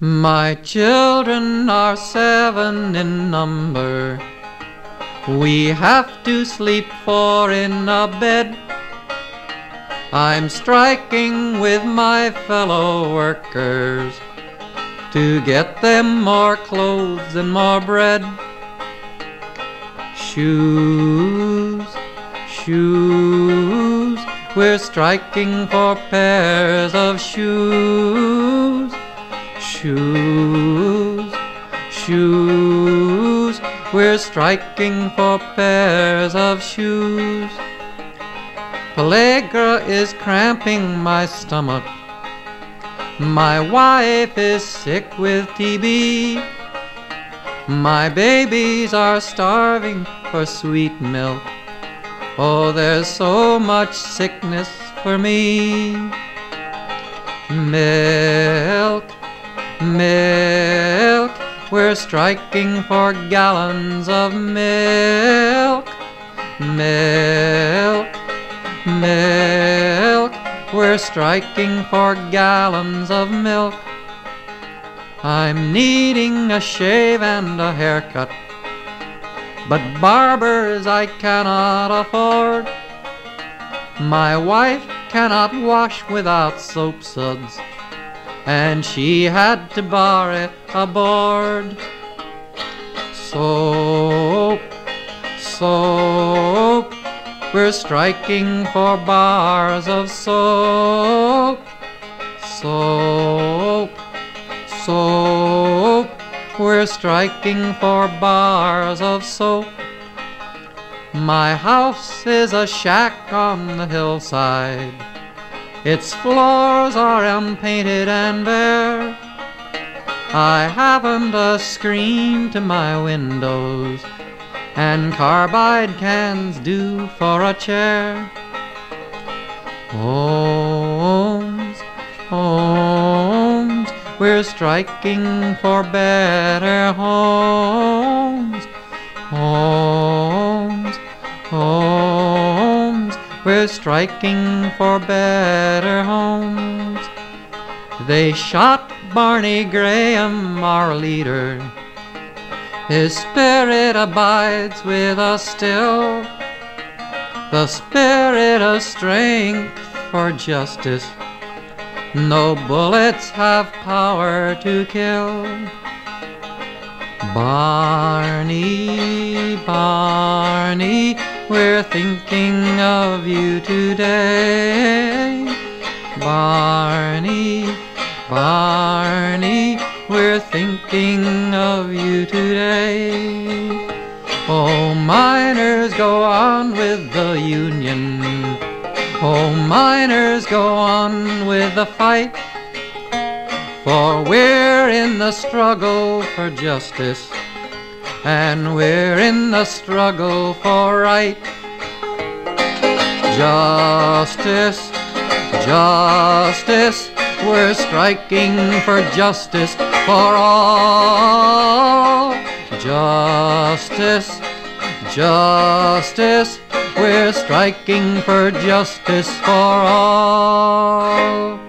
My children are seven in number. We have to sleep four in a bed. I'm striking with my fellow workers to get them more clothes and more bread. Shoes, shoes, we're striking for pairs of shoes shoes, shoes. We're striking for pairs of shoes. Pellagra is cramping my stomach. My wife is sick with TB. My babies are starving for sweet milk. Oh, there's so much sickness for me. Milk, Milk, we're striking for gallons of milk. Milk, milk, we're striking for gallons of milk. I'm needing a shave and a haircut, but barbers I cannot afford. My wife cannot wash without soap suds and she had to bar it aboard. Soap, soap, we're striking for bars of soap. Soap, soap, we're striking for bars of soap. My house is a shack on the hillside. Its floors are unpainted and bare. I haven't a screen to my windows, and carbide cans do for a chair. Homes, homes, we're striking for better homes. Homes, We're striking for better homes. They shot Barney Graham, our leader. His spirit abides with us still. The spirit of strength for justice. No bullets have power to kill. Barney, Barney, we're thinking of you today. Barney, Barney, we're thinking of you today. Oh, miners, go on with the union. Oh, miners, go on with the fight. For we're in the struggle for justice and we're in the struggle for right. Justice, justice, we're striking for justice for all. Justice, justice, we're striking for justice for all.